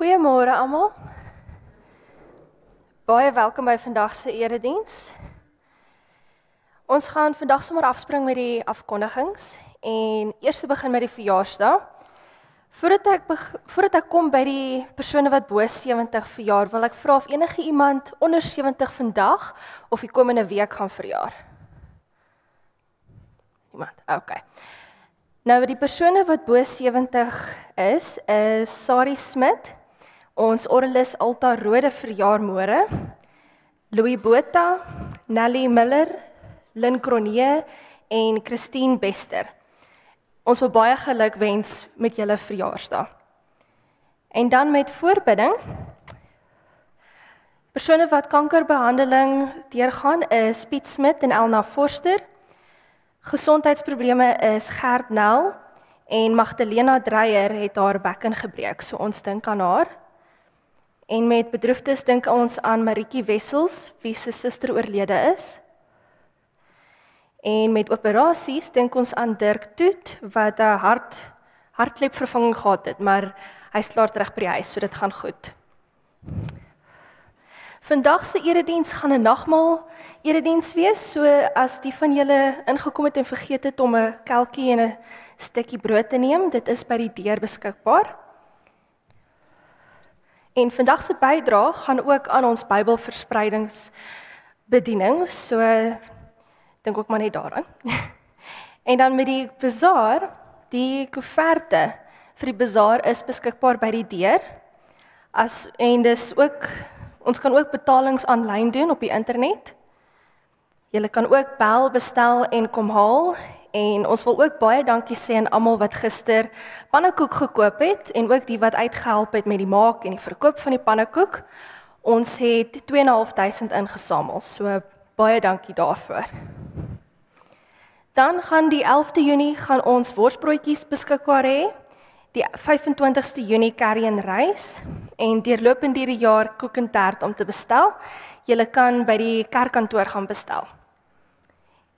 Goeiemôre almal. Baie welkom by vandag se erediens. Ons gaan vandag sommer afspring met die afkondigings en eers begin met die verjaarsdag. Voordat ek voordat ek kom by die persone wat bo 70 verjaar, wil ek vra of enige iemand onder 70 vandag of die komende week gaan verjaar. Iemand. OK. Nou die persone wat bo 70 is, is Sari Smit, ons orgelis Alta Rode verjaar môre. Louis Botha, Nelly Miller, Lin Kronee en Christine Bester. Ons wil baie geluk wens met julle verjaarsdag. En dan met voorbidding. Persone wat kankerbehandeling deurgaan is Piet Smit en Elna Forster. Gesondheidsprobleme is Gert Nel en Magdalena Dreyer het haar bekken gebreek, so ons dink aan haar. En met bedroefdes dink ons aan Maritjie Wessels, wie se suster oorlede is. En met operasies dink ons aan Dirk Toet wat 'n hart hartklepvervanging gehad het, maar hy's klaar terug by die huis, so dit gaan goed. Vandag se erediens gaan 'n nagmaal erediens wees. So as die van julle ingekom het en vergeet het om 'n kelkie en 'n stukkie brood te neem, dit is by die deur beskikbaar. En vandag se bydrae gaan ook aan ons Bybelverspreidings So dink ook maar net daaraan. en dan met die bazaar, die koeverte vir die bazaar is beskikbaar by die deur. As en dis ook ons kan ook betalings aanlyn doen op die internet. Jy kan ook bel, bestel en kom haal en ons wil ook baie dankie sê aan almal wat gister pannekoek gekoop het en ook die wat uitgehelp het met die maak en die verkoop van die pannekoek. Ons het 2.500 ingesamel. So baie dankie daarvoor. Dan gaan die 11de Junie gaan ons worsbroodjies beskikbaar hê. Die 25ste Junie curry en rys en deurlopend hierdie jaar koek en tert om te bestel. Jy kan by die kerkkantoor gaan bestel.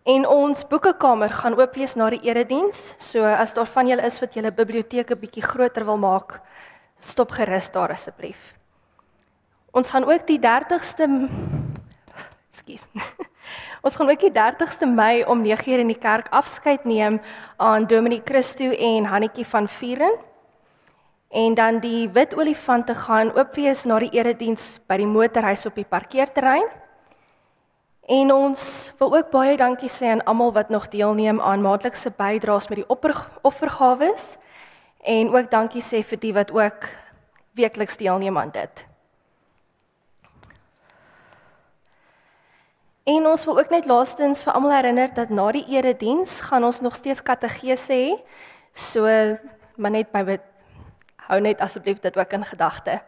En ons boekekamer gaan oop wees na die erediens. So as daar van julle is wat julle biblioteek 'n bietjie groter wil maak, stop gerus daar asseblief. Ons gaan ook die 30ste Ekskuus. Ons gaan ook die 30ste Mei om 9:00 in die kerk afskeid neem aan Dominee Christo en Hannetjie van Vieren. En dan die wit olifante gaan oop wees na die erediens by die motorhuis op die parkeerterrein. En ons wil ook baie dankie sê aan almal wat nog deelneem aan maandelikse bydraes met die offergawes en ook dankie sê vir die wat ook weekliks deelneem aan dit. En ons wil ook net laastens vir almal herinner dat na die erediens gaan ons nog steeds kategese hê. So maar net by hou net asseblief dit ook in gedagte.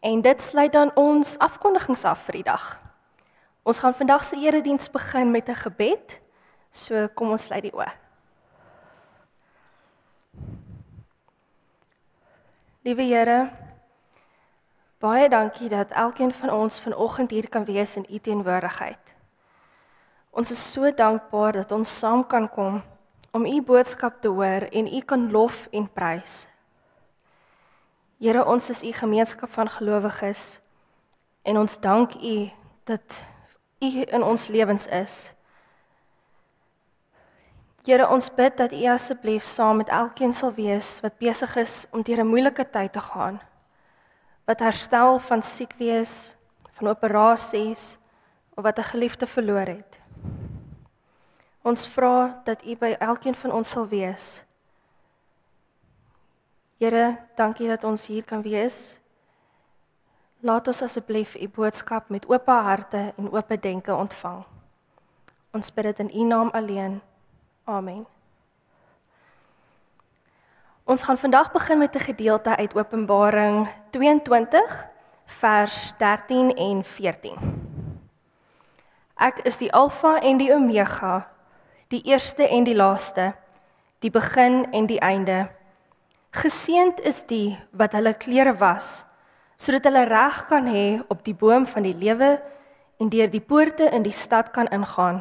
En dit sluit dan ons afkondigings af vir die dag. Ons gaan vandag se erediens begin met 'n gebed. So kom ons sluit die oë. Liewe Here, baie dankie dat elkeen van ons vanoggend hier kan wees in U teenwoordigheid. Ons is so dankbaar dat ons saam kan kom om U boodskap te hoor en U kan lof en prys. Here, ons is U gemeenskap van gelowiges en ons dank U dat U in ons lewens is. Here ons bid dat U asseblief saam met elkeen sal wees wat besig is om deur 'n moeilike tyd te gaan. Wat herstel van siek wees, van operasies of wat 'n geliefde verloor het. Ons vra dat U by elkeen van ons sal wees. Here, dankie dat ons hier kan wees Laat ons asseblief u boodskap met oop harte en oop denke ontvang. Ons bid dit in u naam alleen. Amen. Ons gaan vandag begin met 'n gedeelte uit Openbaring 22 vers 13 en 14. Ek is die Alfa en die Omega, die eerste en die laaste, die begin en die einde. Geseend is die wat hulle klere was sodat hulle reg kan hê op die boom van die lewe en deur die poorte in die stad kan ingaan.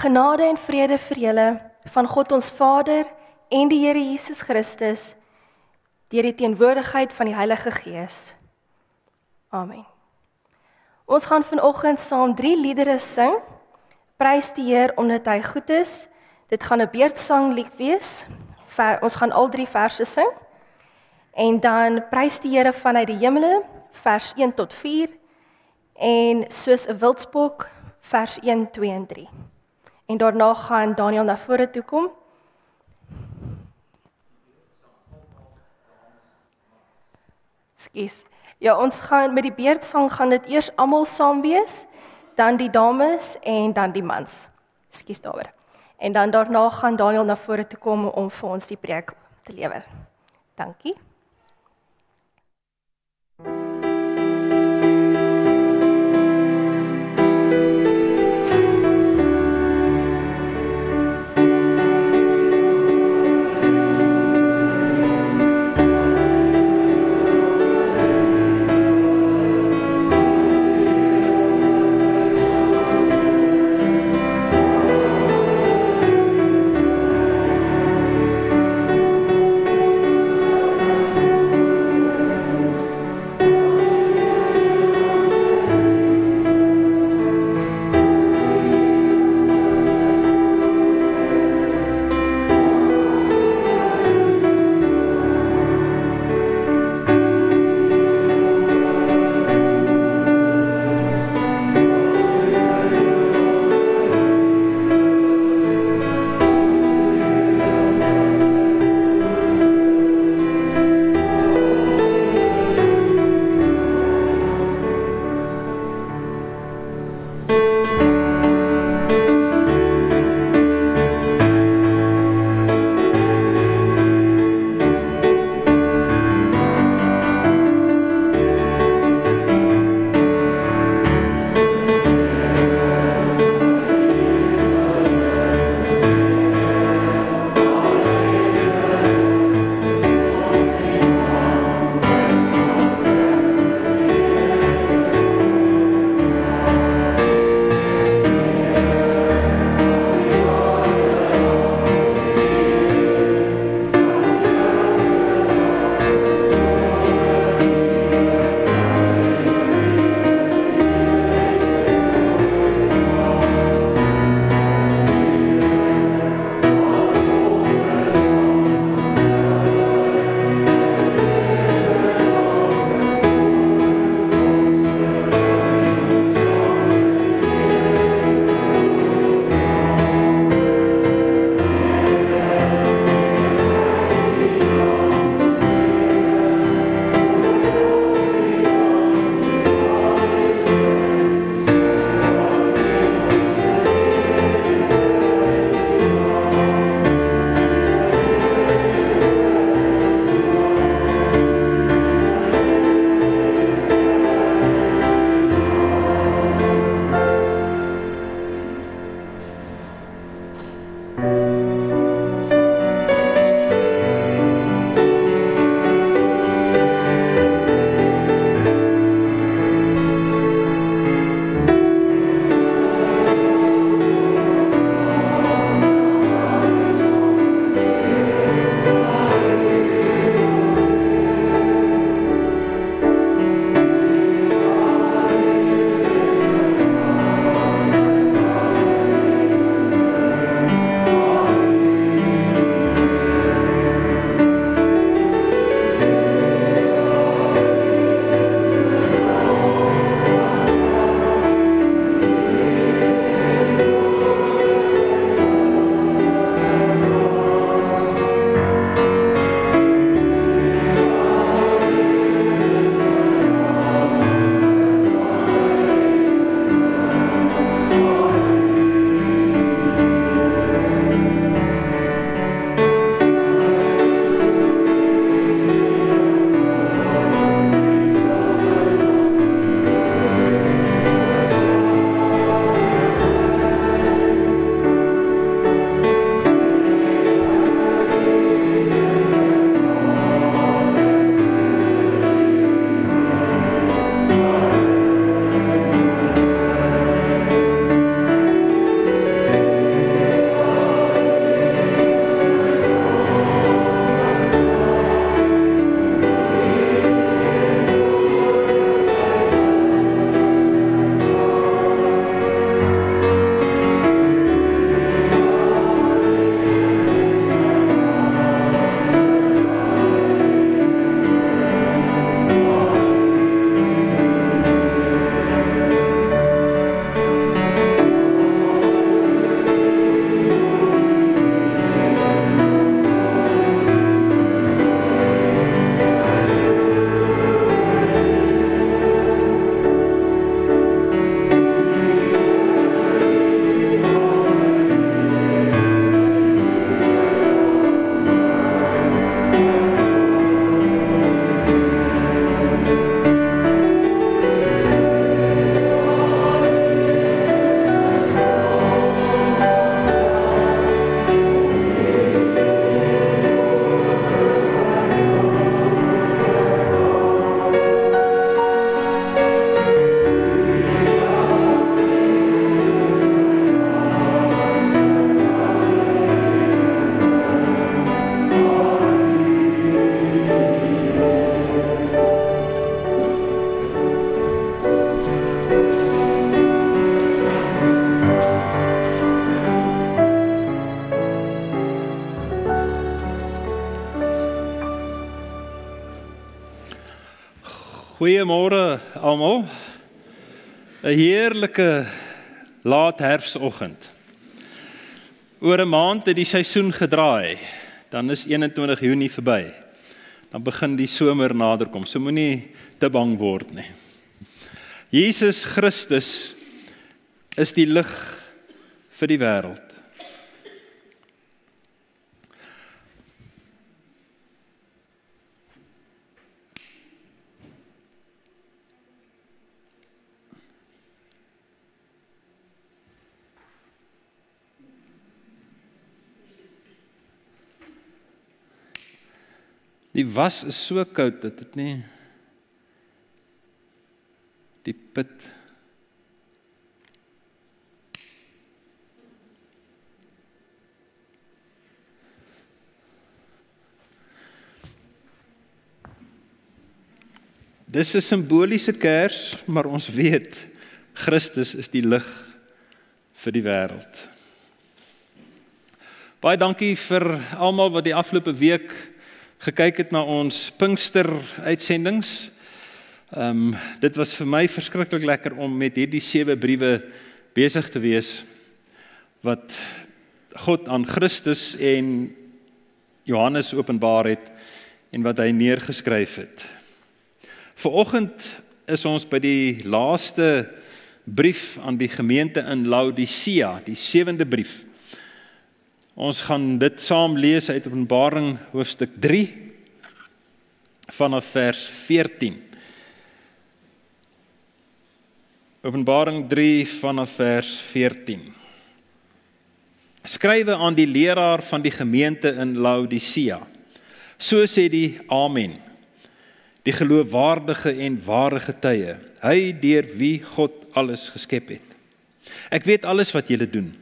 Genade en vrede vir julle van God ons Vader en die Here Jesus Christus deur die teenwoordigheid van die Heilige Gees. Amen. Ons gaan vanoggend saam drie liedere sing. Prys die Heer omdat hy goed is. Dit gaan 'n beurtsang lied wees. Ons gaan al drie verse sing. En dan prys die Here vanuit die hemele vers 1 tot 4 en soos 'n wildspok vers 1 2 en 3. En daarna gaan Daniel na vore toe kom. Skus. Ja, ons gaan met die beurtsang gaan dit eers almal saam wees, dan die dames en dan die mans. Skus daaroor. En dan daarna gaan Daniel na vore toe kom om vir ons die preek te lewer. Dankie. Goeiemôre almal. 'n Heerlike laat herfsoggend. Oor 'n maand het die seisoen gedraai. Dan is 21 Junie verby. Dan begin die somer naderkom. So moenie te bang word nie. Jesus Christus is die lig vir die wêreld. Die was is so koud dat dit nie die put Dis 'n simboliese kers, maar ons weet Christus is die lig vir die wêreld. Baie dankie vir almal wat die afgelope week gekyk het na ons Pinkster uitsendings. Ehm um, dit was vir my verskriklik lekker om met hierdie sewe briewe besig te wees wat God aan Christus en Johannes openbaar het en wat hy neergeskryf het. Vanoggend is ons by die laaste brief aan die gemeente in Laodicea, die sewende brief. Ons gaan dit saam lees uit Openbaring hoofstuk 3 vanaf vers 14. Openbaring 3 vanaf vers 14. Skrywe aan die leraar van die gemeente in Laodicea. So sê die Amen. Die geloofwaardige en ware getuie, hy deur wie God alles geskep het. Ek weet alles wat julle doen.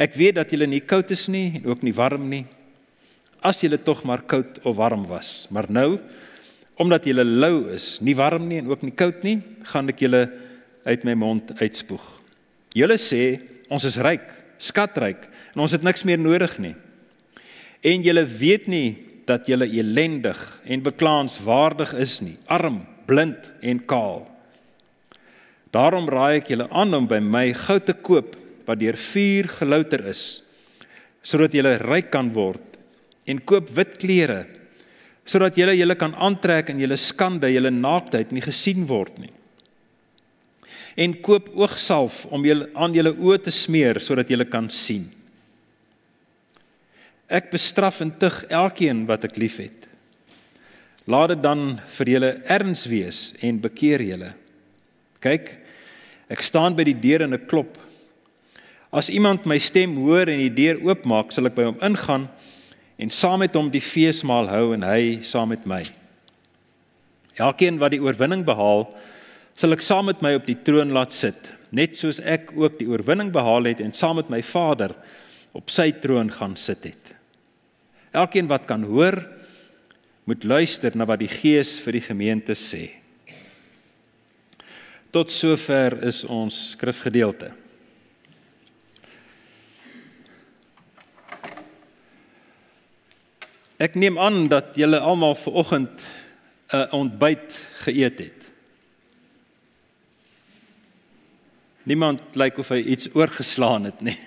Ek weet dat julle nie koud is nie en ook nie warm nie. As julle tog maar koud of warm was, maar nou omdat julle lou is, nie warm nie en ook nie koud nie, gaan ek julle uit my mond uitspoeg. Julle sê ons is ryk, skatryk en ons het niks meer nodig nie. En julle weet nie dat julle elendig en beklaanswaardig is nie, arm, blind en kaal. Daarom raai ek julle aan om by my goud te koop wat deur vuur gelouter is sodat jy ryk kan word en koop wit klere sodat jy julle kan aantrek en julle skande, julle naaktheid nie gesien word nie. En koop oogsalf om julle aan julle oë te smeer sodat julle kan sien. Ek bestraf en tug elkeen wat ek liefhet. Laat dit dan vir julle erns wees en bekeer julle. Kyk, ek staan by die deur en ek klop. As iemand my stem hoor en die deur oopmaak, sal ek by hom ingaan en saam met hom die feesmaal hou en hy saam met my. Elkeen wat die oorwinning behaal, sal ek saam met my op die troon laat sit, net soos ek ook die oorwinning behaal het en saam met my Vader op sy troon gaan sit het. Elkeen wat kan hoor, moet luister na wat die Gees vir die gemeente sê. Tot sover is ons skrifgedeelte. Ek neem aan dat julle almal ver oggend 'n ontbyt geëet het. Niemand lyk of hy iets oorgeslaan het nie.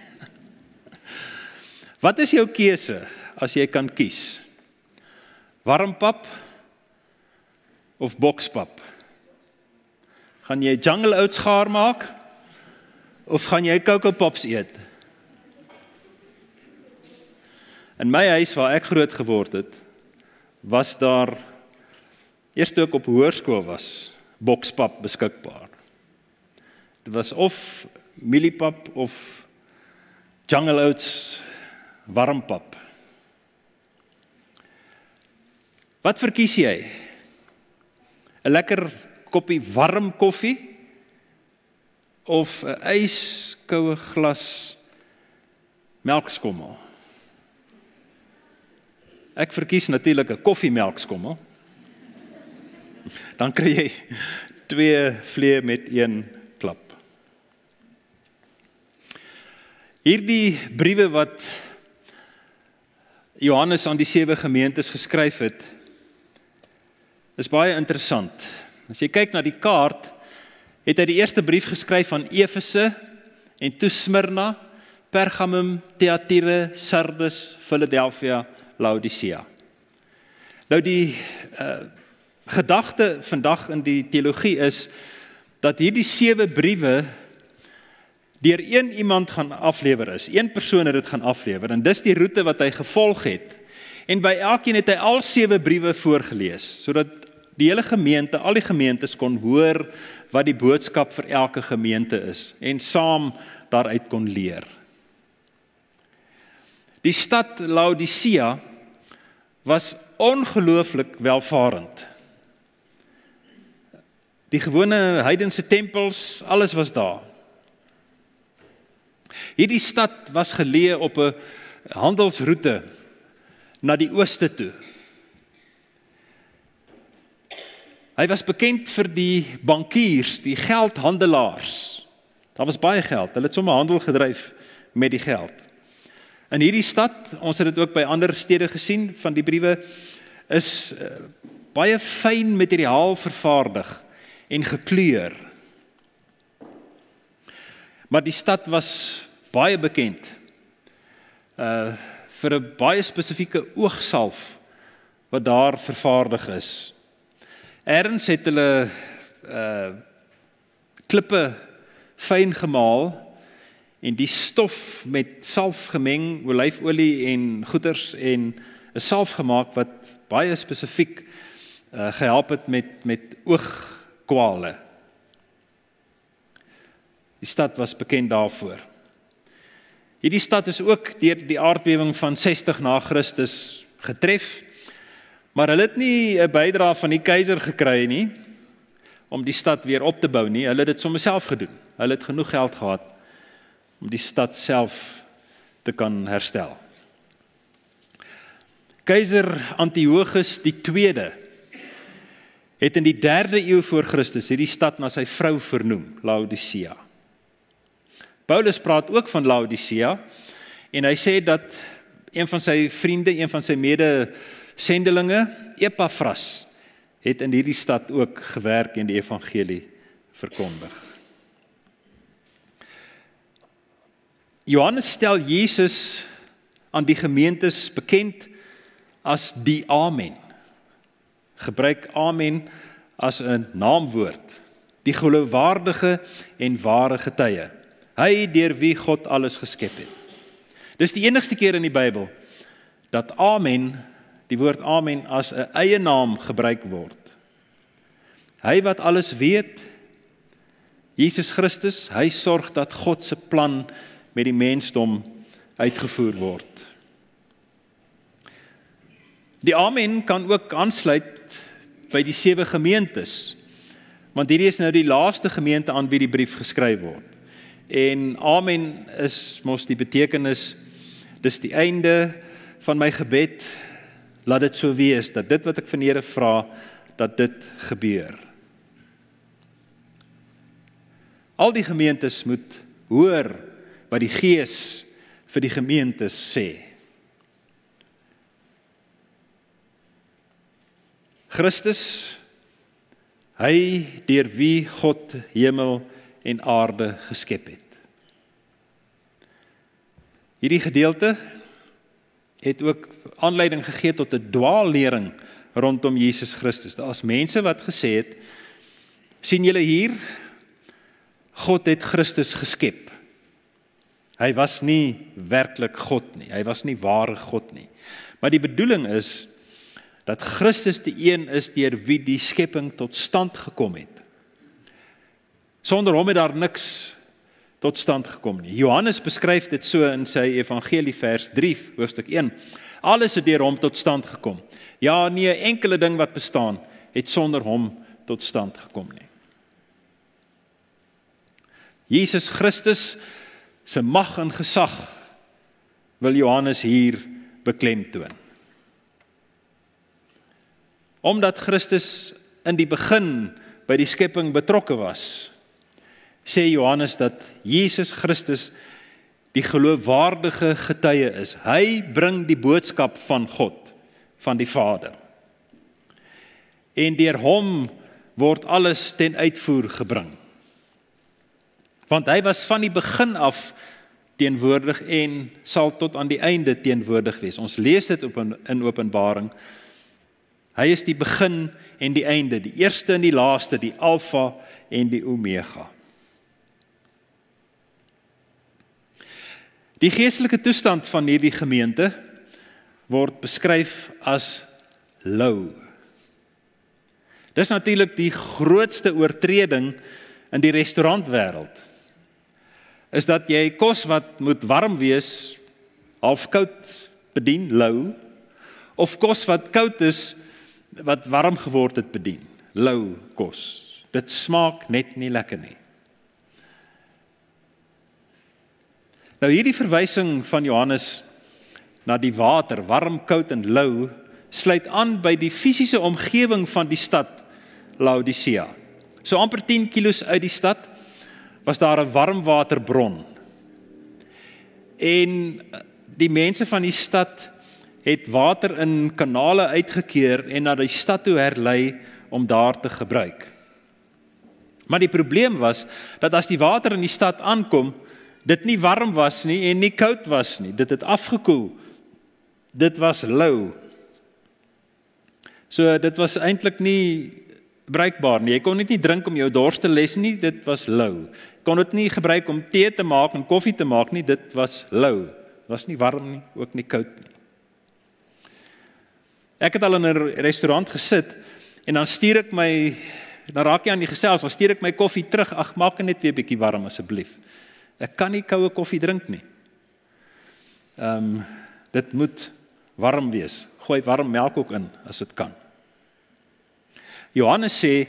Wat is jou keuse as jy kan kies? Warm pap of bokspap? Gaan jy jungle oats gaar maak of gaan jy cocoa pops eet? In my huis waar ek groot geword het, was daar eers toe ek op hoërskool was, bokspap beskikbaar. Dit was of mieliepap of jungle oats warmpap. Wat verkies jy? 'n Lekker koppie warm koffie of 'n yskoue glas melkskommel? Ek verkies natuurlik 'n koffiemelkskommel. Dan kry jy twee vlee met een klap. Hierdie briewe wat Johannes aan die sewe gemeentes geskryf het, is baie interessant. As jy kyk na die kaart, het hy die eerste brief geskryf aan Efese en toe Smyrna, Pergamum, Thyatira, Sardes, Philadelphia, Laodicea. Nou die uh gedagte vandag in die teologie is dat hierdie sewe briewe deur een iemand gaan aflewer is. Een persoon het dit gaan aflewer en dis die roete wat hy gevolg het. En by elkeen het hy al sewe briewe voorgeles sodat die hele gemeente, al die gemeentes kon hoor wat die boodskap vir elke gemeente is en saam daaruit kon leer. Die stad Laodicea was ongelooflik welvarend. Die gewone heidense tempels, alles was daar. Hierdie stad was geleë op 'n handelsroete na die ooste toe. Hy was bekend vir die bankiers, die geldhandelaars. Daar was baie geld. Hulle het sommer handel gedryf met die geld. In hierdie stad, ons het dit ook by ander stede gesien van die briewe is uh, baie fyn materiaal vervaardig en gekleur. Maar die stad was baie bekend uh vir 'n baie spesifieke oogsalf wat daar vervaardig is. Erns het hulle uh klippe fyn gemaal en die stof met salf gemeng, olyfolie en goeters en 'n salf gemaak wat baie spesifiek uh, gehelp het met met oogkwale. Die stad was bekend daarvoor. Hierdie stad is ook deur die aardbewing van 60 na Christus getref. Maar hulle het nie 'n bydrae van die keiser gekry nie om die stad weer op te bou nie. Hulle het dit sommer self gedoen. Hulle het genoeg geld gehad om die stad self te kan herstel. Keiser Antiochus die 2de het in die 3de eeu voor Christus hierdie stad na sy vrou vernoem, Laodicea. Paulus praat ook van Laodicea en hy sê dat een van sy vriende, een van sy mede sendelinge, Epaphras, het in hierdie stad ook gewerk en die evangelie verkondig. Johannes stel Jesus aan die gemeentes bekend as die Amen. Gebruik Amen as 'n naamwoord, die geloofwaardige en ware getuie. Hy deur wie God alles geskep het. Dis die enigste keer in die Bybel dat Amen, die woord Amen as 'n eie naam gebruik word. Hy wat alles weet, Jesus Christus, hy sorg dat God se plan met die mensdom uitgevoer word. Die amen kan ook aansluit by die sewe gemeentes. Want hierdie is nou die laaste gemeente aan wie die brief geskryf word. En amen is mos die betekenis dis die einde van my gebed. Laat dit so wees dat dit wat ek van Here vra dat dit gebeur. Al die gemeentes moet hoor wat die Gees vir die gemeente sê. Christus hy deur wie God hemel en aarde geskep het. Hierdie gedeelte het ook aanleiding gegee tot 'n dwaallering rondom Jesus Christus. Daar's mense wat gesê het sien julle hier God het Christus geskep. Hy was nie werklik God nie. Hy was nie ware God nie. Maar die bedoeling is dat Christus die een is deur wie die skepping tot stand gekom het. Sonder hom het daar niks tot stand gekom nie. Johannes beskryf dit so in sy evangelie vers 3 hoofstuk 1. Alles het deur hom tot stand gekom. Ja, nie 'n enkele ding wat bestaan het sonder hom tot stand gekom nie. Jesus Christus se mag en gesag wil Johannes hier beklemtoon. Omdat Christus in die begin by die skepping betrokke was, sê Johannes dat Jesus Christus die geloofwaardige getuie is. Hy bring die boodskap van God, van die Vader. En deur hom word alles ten uitvoer gebring. Want hy was van die begin af teenwoordig en sal tot aan die einde teenwoordig wees. Ons lees dit op in, in Openbaring. Hy is die begin en die einde, die eerste en die laaste, die alfa en die omega. Die geestelike toestand van hierdie gemeente word beskryf as lou. Dis natuurlik die grootste oortreding in die restaurantwêreld. Is dat jy kos wat moet warm wees half koud bedien lou of kos wat koud is wat warm geword het bedien lou kos. Dit smaak net nie lekker nie. Nou hierdie verwysing van Johannes na die water, warm, koud en lou, sluit aan by die fisiese omgewing van die stad Laodicea. So amper 10 km uit die stad was daar 'n warmwaterbron. En die mense van die stad het water in kanale uitgekeer en na die stad toe herlei om daar te gebruik. Maar die probleem was dat as die water in die stad aankom, dit nie warm was nie en nie koud was nie. Dit het afgekoel. Dit was lou. So dit was eintlik nie bruikbaar nie. Jy kon dit nie drink om jou dors te les nie, dit was lou. Kon dit nie gebruik om tee te maak en koffie te maak nie, dit was lou. Was nie warm nie, ook nie koud nie. Ek het al in 'n restaurant gesit en dan stuur ek my dan raak jy aan die gesels, dan stuur ek my koffie terug. Ag, maak net weer 'n bietjie warm asseblief. Ek kan nie koue koffie drink nie. Ehm um, dit moet warm wees. Gooi warm melk ook in as dit kan. Johannes sê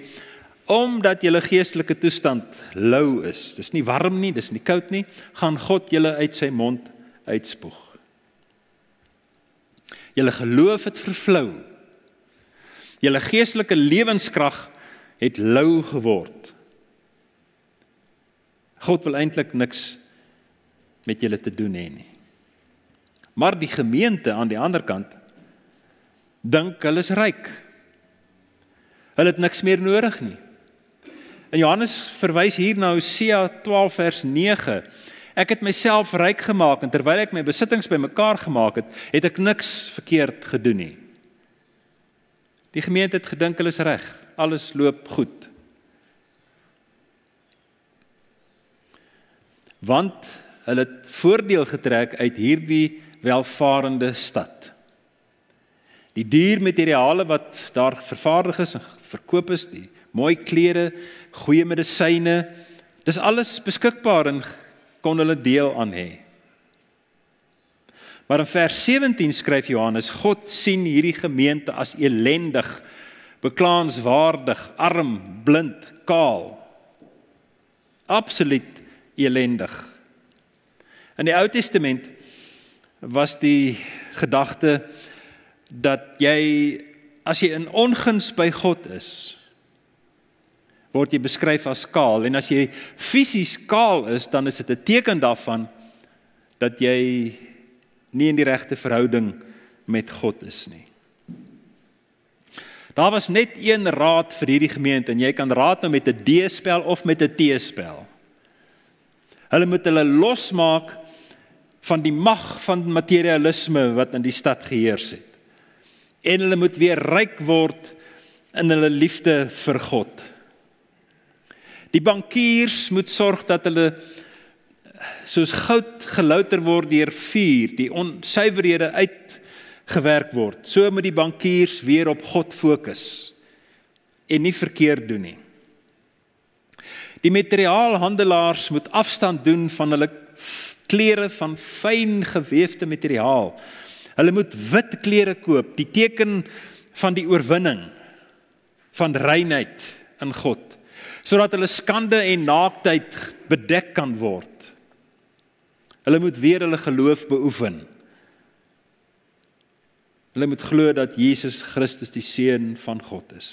omdat julle geestelike toestand lou is, dis nie warm nie, dis nie koud nie, gaan God julle uit sy mond uitspoeg. Julle geloof het vervlou. Julle geestelike lewenskrag het lou geword. God wil eintlik niks met julle te doen hê nie. Maar die gemeente aan die ander kant dink hulle is ryk. Hulle het niks meer nodig nie. En Johannes verwys hier na Hosea 12 vers 9. Ek het myself ryk gemaak en terwyl ek my besittings bymekaar gemaak het, het ek niks verkeerd gedoen nie. Die gemeente het gedink hulle is reg. Alles loop goed. want hulle het voordeel getrek uit hierdie welvarende stad. Die duur materiale wat daar vervaardig is en verkoop is, die mooi klere, goeie medisyne, dis alles beskikbaar en kon hulle deel aan hê. Maar in vers 17 skryf Johannes: God sien hierdie gemeente as elendig, beklaanswaardig, arm, blind, kaal. Absoluut elendig. In die Ou Testament was die gedagte dat jy as jy in onguns by God is word jy beskryf as kaal en as jy fisies kaal is dan is dit 'n teken daarvan dat jy nie in die regte verhouding met God is nie. Daar was net een raad vir hierdie gemeente en jy kan raad nou met 'n D-spel of met 'n T-spel. Hulle moet hulle losmaak van die mag van materialisme wat in die stad geheers het. En hulle moet weer ryk word in hulle liefde vir God. Die bankiers moet sorg dat hulle soos goud gelouter word deur vuur, die onsuiverhede uitgewerk word. So moet die bankiers weer op God fokus en nie verkeerd doen nie. Die materiaalhandelaars moet afstand doen van hulle klere van fyn gewefte materiaal. Hulle moet wit klere koop, die teken van die oorwinning van reinheid in God, sodat hulle skande en naaktheid bedek kan word. Hulle moet weer hulle geloof beoefen. Hulle moet glo dat Jesus Christus die seun van God is.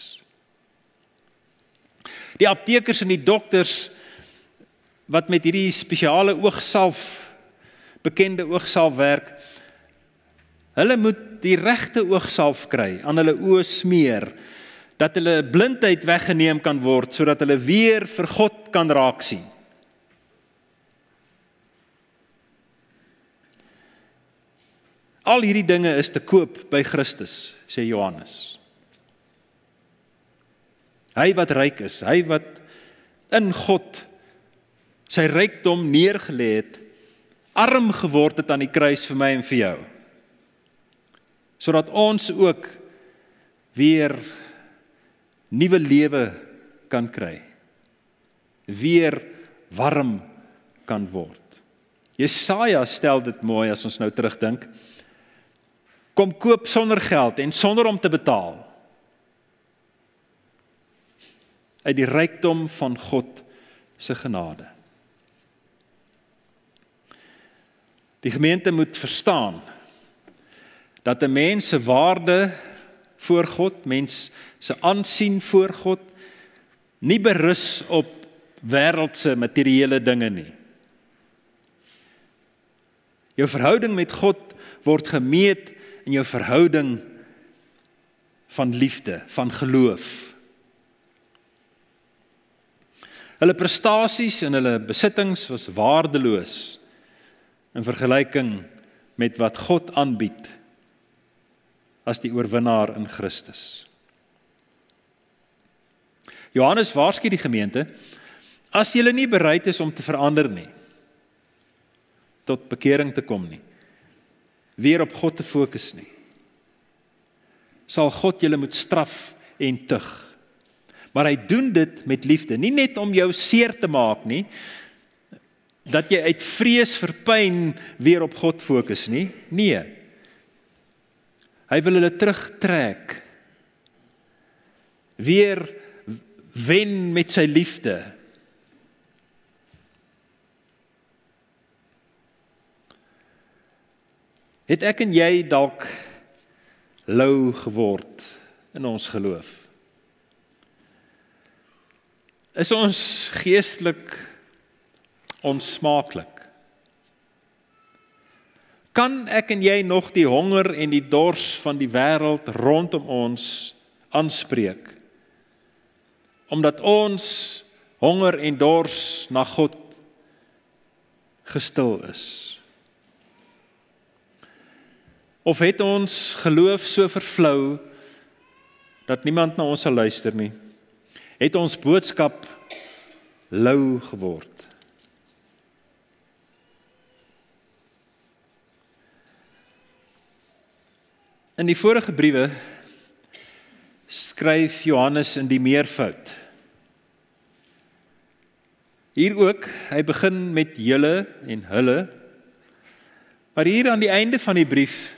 Die aptekers en die dokters wat met hierdie spesiale oogsalf bekende oogsalf werk, hulle moet die regte oogsalf kry, aan hulle oë smeer dat hulle blindheid weggeneem kan word sodat hulle weer vir God kan raak sien. Al hierdie dinge is te koop by Christus, sê Johannes. Hy wat ryk is, hy wat in God sy rykdom neergelê het, arm geword het aan die kruis vir my en vir jou. Sodat ons ook weer nuwe lewe kan kry. Weer warm kan word. Jesaja stel dit mooi as ons nou terugdink. Kom koop sonder geld en sonder om te betaal. Uit die rykdom van God se genade. Die gemeente moet verstaan dat 'n mens se waarde voor God, mens se aansien voor God nie berus op wêreldse materiële dinge nie. Jou verhouding met God word gemeet in jou verhouding van liefde, van geloof. Hulle prestasies en hulle besittings was waardeloos in vergelyking met wat God aanbied as die oorwinnaar in Christus. Johannes waarsku die gemeente as julle nie bereid is om te verander nie tot bekering te kom nie weer op God te fokus nie sal God julle moet straf en tug maar hy doen dit met liefde nie net om jou seer te maak nie dat jy uit vrees vir pyn weer op God fokus nie nee hy wil hulle terugtrek weer wen met sy liefde. Het ek en jy dalk lou geword in ons geloof? Is ons geestelik onsmaaklik? Kan ek en jy nog die honger en die dors van die wêreld rondom ons aanspreek? omdat ons honger en dors na God gestil is. Of het ons geloof so vervlou dat niemand na ons sal luister nie? Het ons boodskap lou geword? In die vorige briewe skryf Johannes in die meervoud Hier ook, hy begin met julle en hulle. Maar hier aan die einde van die brief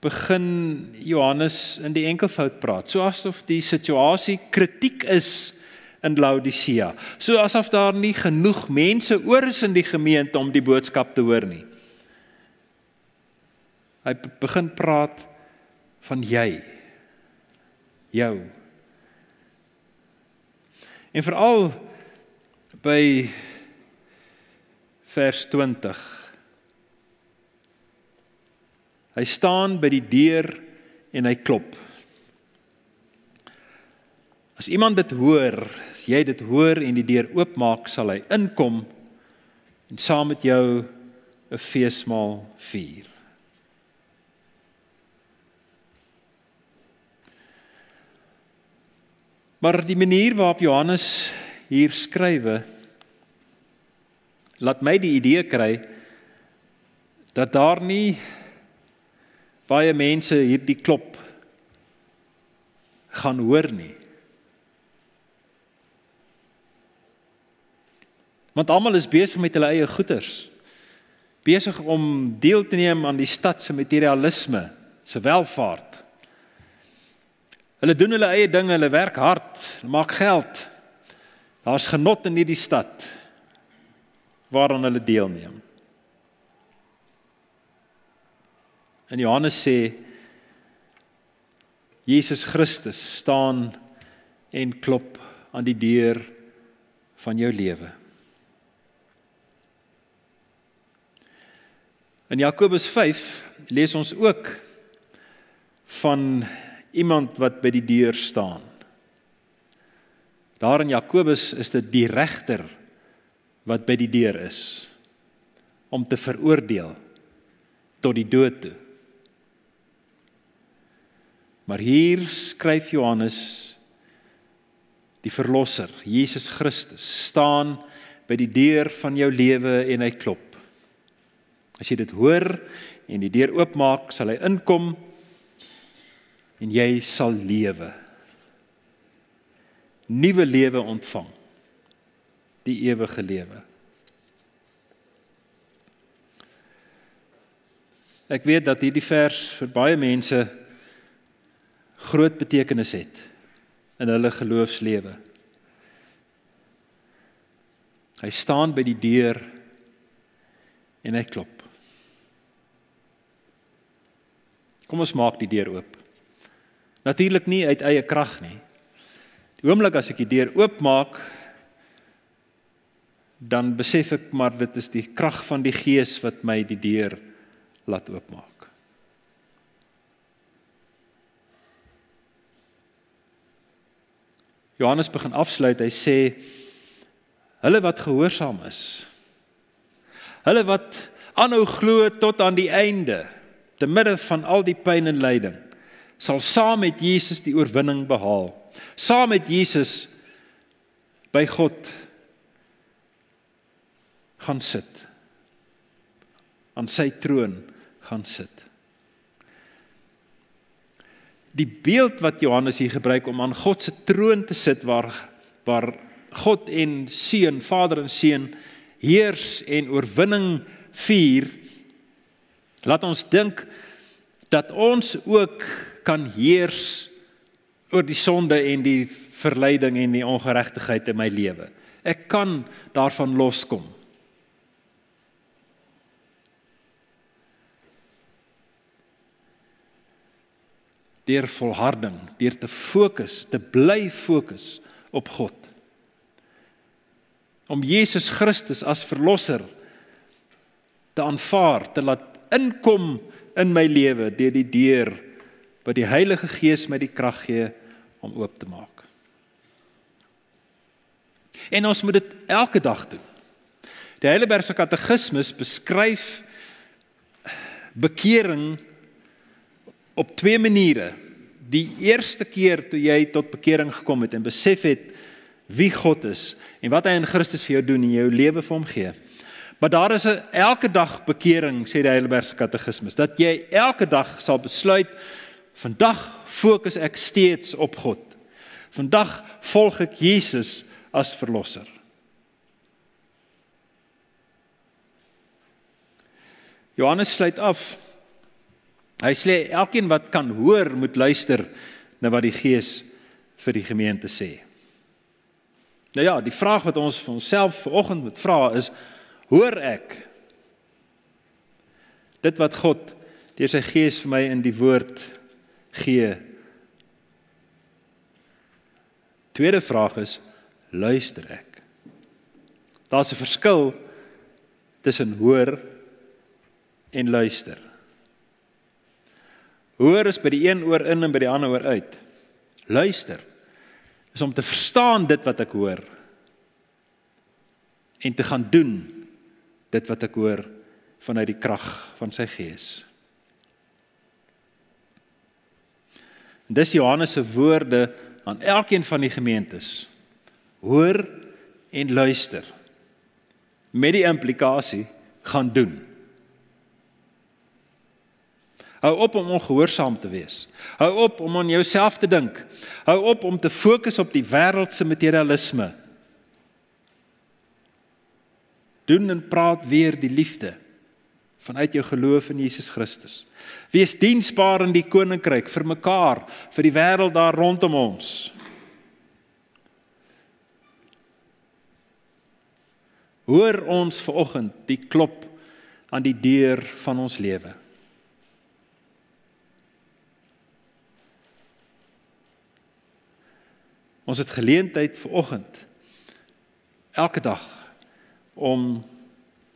begin Johannes in die enkelvoud praat, so asof die situasie kritiek is in Laodicea. So asof daar nie genoeg mense oor is in die gemeente om die boodskap te hoor nie. Hy begin praat van jy. Jou. En veral by vers 20. Hy staan by die deur en hy klop. As iemand dit hoor, as jy dit hoor en die deur oopmaak, sal hy inkom en saam met jou 'n feesmaal vier. Maar die manier waarop Johannes hier skrywe laat my die idee kry dat daar nie baie mense hierdie klop gaan hoor nie. Want almal is besig met hulle eie goeders. Besig om deel te neem aan die stad se materialisme, se welvaart. Hulle doen hulle eie dinge, hulle werk hard, maak geld. Daar's genot in hierdie stad waaraan hulle deelneem. En Johannes sê Jesus Christus staan en klop aan die deur van jou lewe. In Jakobus 5 lees ons ook van iemand wat by die deur staan. Daar in Jakobus is dit die regter wat by die deur is om te veroordeel tot die dood toe. Maar hier skryf Johannes die verlosser, Jesus Christus, staan by die deur van jou lewe en hy klop. As jy dit hoor en die deur oopmaak, sal hy inkom en jy sal lewe. Nuwe lewe ontvang. Die ewige lewe. Ek weet dat hierdie vers vir baie mense groot betekenis het in hulle geloofslewe. Hy staan by die deur en hy klop. Kom ons maak die deur oop. Natuurlik nie uit eie krag nie. Die oomblik as ek die deur oopmaak, dan besef ek maar dit is die krag van die Gees wat my die deur laat oopmaak. Johannes begin afsluit. Hy sê hulle wat gehoorsaam is. Hulle wat aanhou glo tot aan die einde, te midde van al die pyn en lyding, sal saam met Jesus die oorwinning behaal. Saam met Jesus by God gaan sit. aan sy troon gaan sit. Die beeld wat Johannes hier gebruik om aan God se troon te sit waar waar God en Seun, Vader en Seun heers en oorwinning vier, laat ons dink dat ons ook kan heers oor die sonde en die verleiding en die ongeregtigheid in my lewe. Ek kan daarvan loskom. deur volharding, deur te fokus, te bly fokus op God. Om Jesus Christus as verlosser te aanvaar, te laat inkom in my lewe deur die deur wat die Heilige Gees my die krag gee om oop te maak. En ons moet dit elke dag doen. Die Heidelbergse Katekismus beskryf bekering op twee maniere. Die eerste keer toe jy tot bekering gekom het en besef het wie God is en wat hy in Christus vir jou doen en jou lewe vir hom gee. Maar daar is 'n elke dag bekering sê die Heidelbergse Katekismus dat jy elke dag sal besluit vandag fokus ek steeds op God. Vandag volg ek Jesus as verlosser. Johannes sluit af Hy sê elkeen wat kan hoor moet luister na wat die Gees vir die gemeente sê. Nou ja, die vraag wat ons vir onsself vanoggend moet vra is: hoor ek dit wat God deur sy Gees vir my in die woord gee? Tweede vraag is: luister ek? Daar's 'n verskil tussen hoor en luister. Hoor is by die een oor in en by die ander oor uit. Luister is om te verstaan dit wat ek hoor en te gaan doen dit wat ek hoor vanuit die krag van sy gees. Dis Johannes se woorde aan elkeen van die gemeentes. Hoor en luister. Met die implikasie gaan doen. Hou op om ongehoorsaam te wees. Hou op om aan jouself te dink. Hou op om te fokus op die wêreldse materialisme. Doen en praat weer die liefde vanuit jou geloof in Jesus Christus. Wees diensbaar in die koninkryk vir mekaar, vir die wêreld daar rondom ons. Hoor ons vanoggend die klop aan die deur van ons lewe. Ons het geleentheid vir oggend elke dag om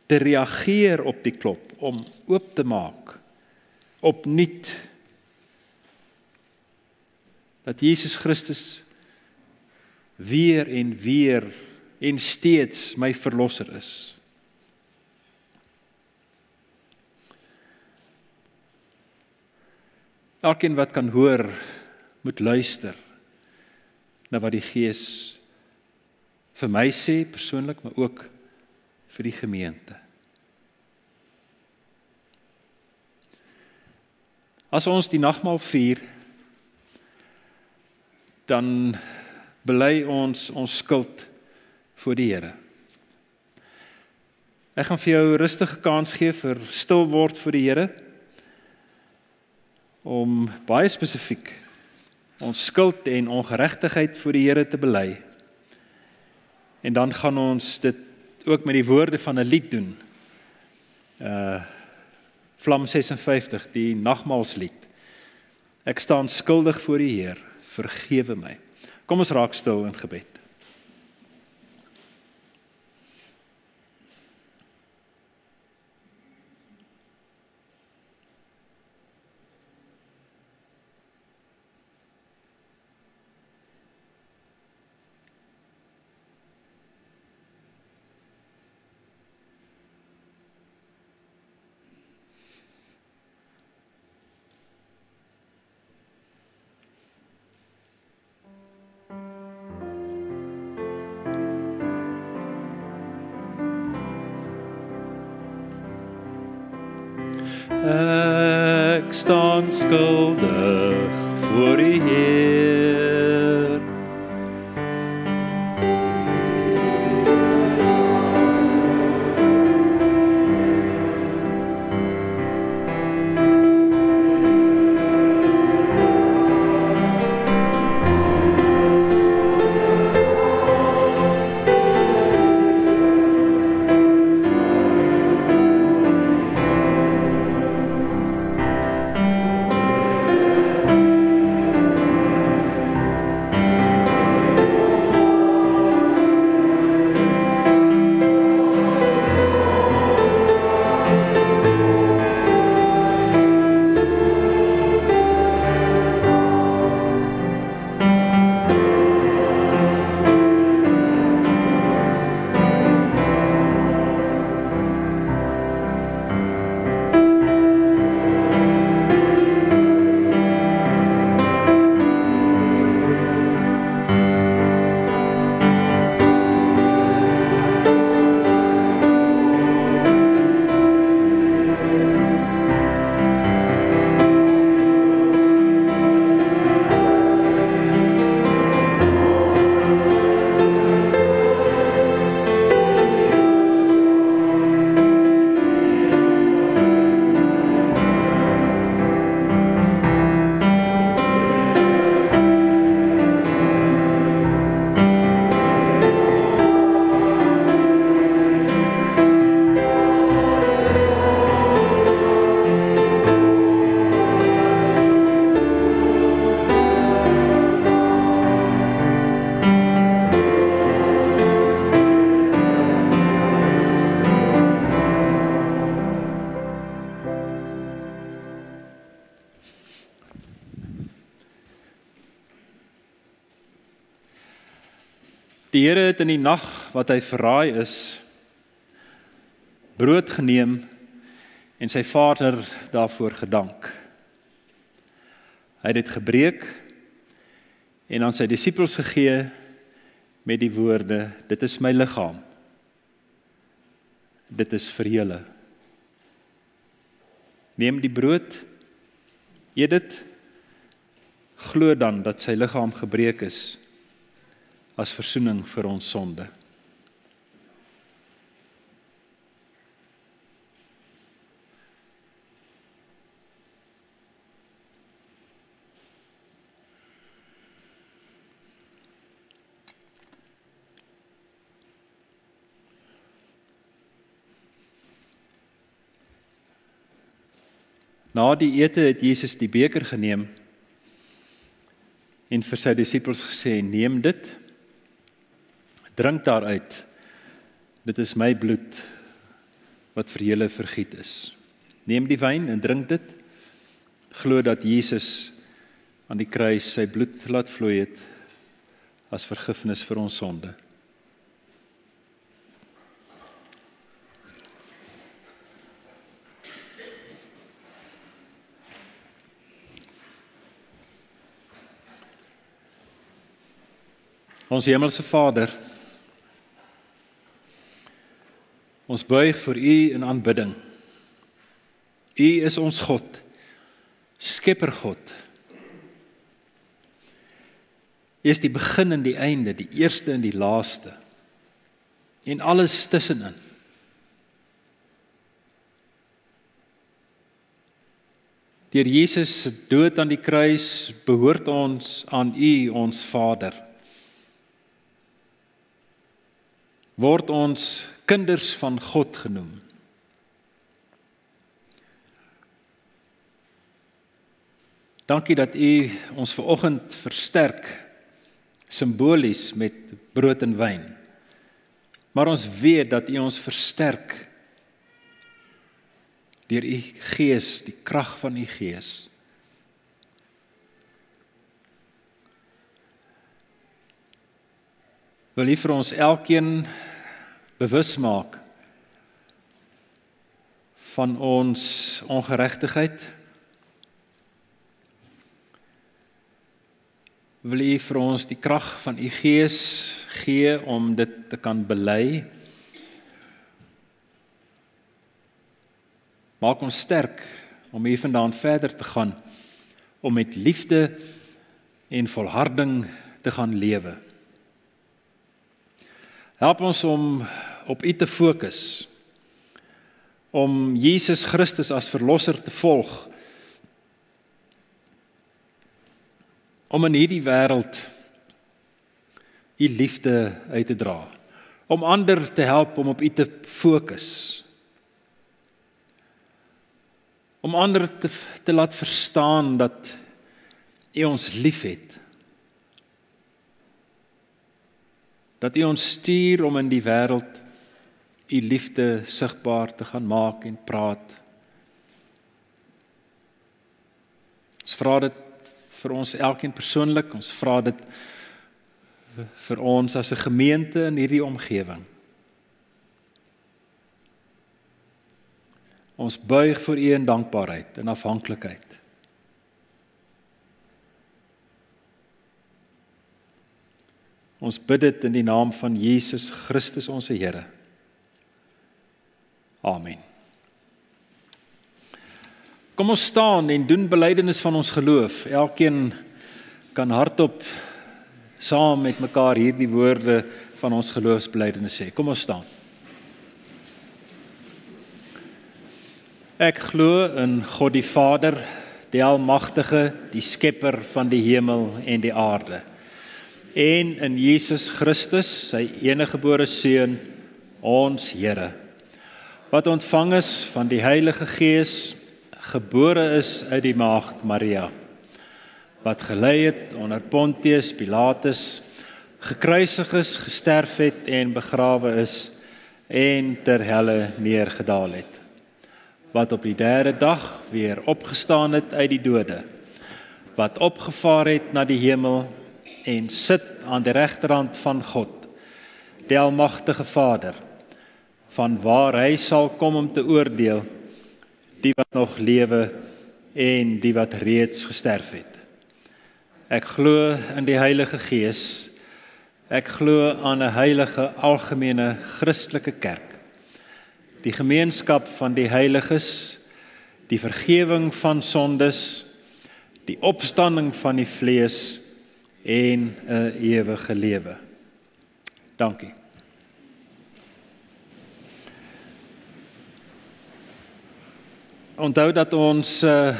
te reageer op die klop, om oop te maak opnuut dat Jesus Christus weer en weer en steeds my verlosser is. Elkeen wat kan hoor, moet luister na wat die Gees vir my sê persoonlik, maar ook vir die gemeente. As ons die nagmaal vier, dan bely ons ons skuld voor die Here. Ek gaan vir jou 'n rustige kans gee vir stil word vir die Here om baie spesifiek ons skuld en ongeregtigheid voor die Here te bely. En dan gaan ons dit ook met die woorde van 'n lied doen. Uh Vlam 56, die nagmaalslied. Ek staan skuldig voor die Heer, vergewe my. Kom ons raak stil in gebed. Ek staan skuldig voor U Die Here het in die nag wat hy verraai is brood geneem en sy Vader daarvoor gedank. Hy het dit gebreek en aan sy disippels gegee met die woorde: Dit is my liggaam. Dit is vir julle. Neem die brood. Eet dit. Glo dan dat sy liggaam gebreek is as verzoening vir ons sonde. Na die ete het Jesus die beker geneem en vir sy disippels gesê: "Neem dit Drink daaruit. Dit is my bloed wat vir julle vergiet is. Neem die wyn en drink dit. Glo dat Jesus aan die kruis sy bloed laat vloei het as vergifnis vir ons sonde. Ons hemelse Vader, ons buig vir U in aanbidding. U is ons God, Skepper God. U is die begin en die einde, die eerste en die laaste. En alles tussenin. Deur Jesus se dood aan die kruis behoort ons aan U, ons Vader. Word ons kinders van God genoem. Dankie dat u ons ver oggend versterk simbolies met brood en wyn. Maar ons weet dat u ons versterk deur u gees, die krag van u gees. Wil u vir ons elkeen bewus maak van ons ongeregtigheid. Wil U vir ons die krag van U Gees gee om dit te kan bely? Maak ons sterk om hiervandaan verder te gaan om met liefde en volharding te gaan lewe. Help ons om op U te fokus. Om Jesus Christus as verlosser te volg. Om in hierdie wêreld U liefde uit te dra. Om ander te help om op U te fokus. Om ander te te laat verstaan dat U ons liefhet. Dat U ons stuur om in die wêreld U liefde sigbaar te gaan maak en praat. Ons vra dit vir ons elkeen persoonlik, ons vra dit vir ons as 'n gemeente in hierdie omgewing. Ons buig voor U in dankbaarheid en afhanklikheid. Ons bid dit in die naam van Jesus Christus ons Here. Amen. Kom ons staan en doen belydenis van ons geloof. Elkeen kan hardop saam met mekaar hierdie woorde van ons geloofsbelydenis sê. Kom ons staan. Ek glo in God die Vader, die Almagtige, die skepper van die hemel en die aarde en in Jesus Christus, sy eniggebore seun, ons Here, wat ontvang is van die Heilige Gees, gebore is uit die maagd Maria, wat gelei het onder Pontius Pilatus, gekruisig is, gesterf het en begrawe is en ter helle neergedaal het wat op die derde dag weer opgestaan het uit die dode wat opgevaar het na die hemel en sit aan die regterhand van God, die almagtige Vader, van waar hy sal kom om te oordeel die wat nog lewe en die wat reeds gesterf het. Ek glo in die Heilige Gees. Ek glo aan 'n heilige algemene Christelike kerk. Die gemeenskap van die heiliges, die vergifnis van sondes, die opstanding van die vlees en 'n ewige lewe. Dankie. Onthou dat ons uh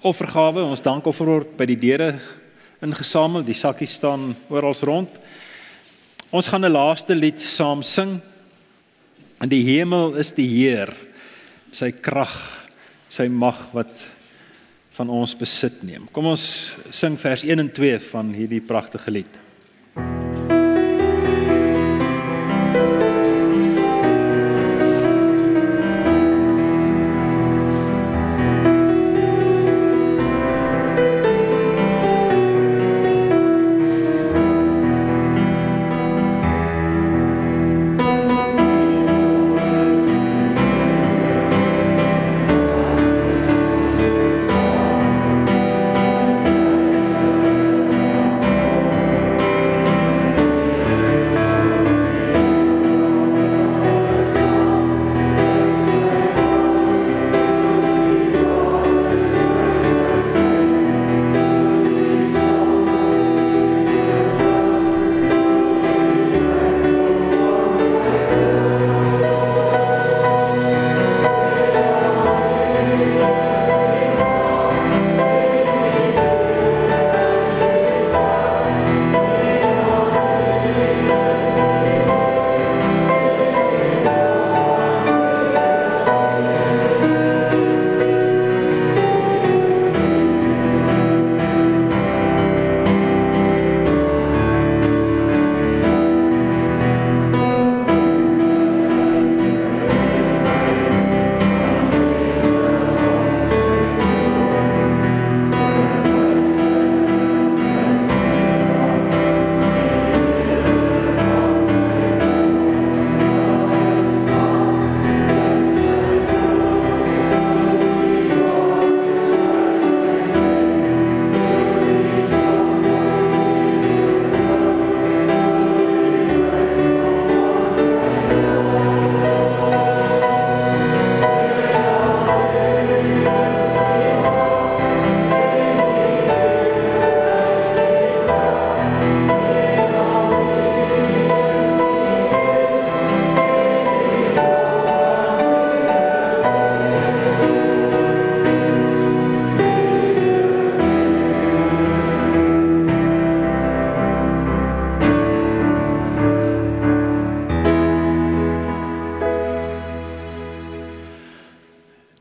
offergawe, ons dankoffer word by die deure ingesamel, die sakkies staan oral rond. Ons gaan 'n laaste lied saam sing. In die hemel is die Heer, sy krag, sy mag wat van ons besit neem. Kom ons sing vers 1 en 2 van hierdie pragtige lied.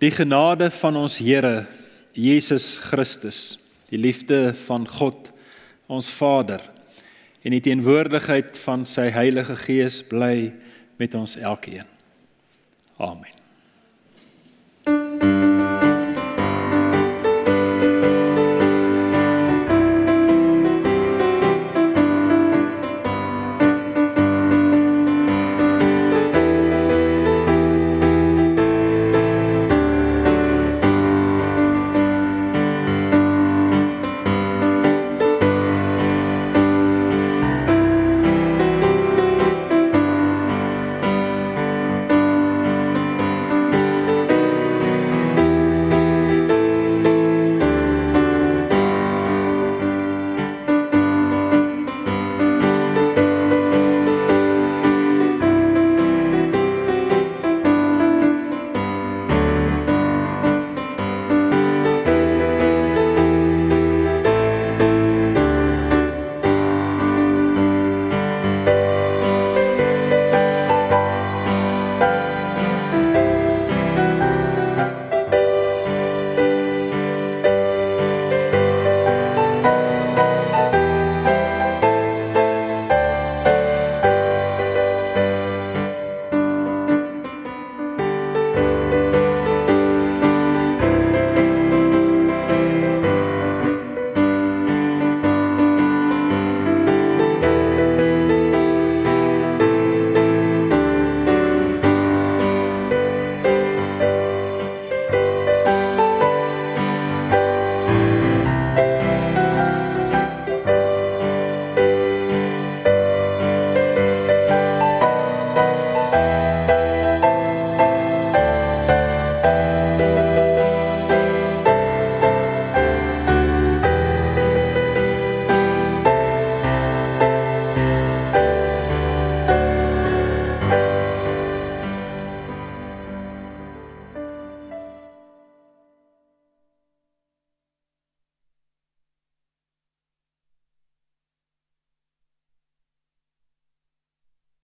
Die genade van ons Here Jesus Christus, die liefde van God ons Vader en die teenwoordigheid van sy Heilige Gees bly met ons elkeen. Amen.